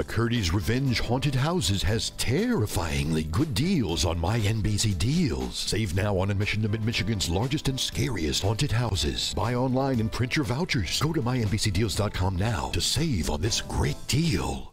McCurdy's Revenge Haunted Houses has terrifyingly good deals on my NBC deals. Save now on admission to Mid Michigan's largest and scariest haunted houses. Buy online and print your vouchers. Go to mynbcdeals.com now to save on this great deal.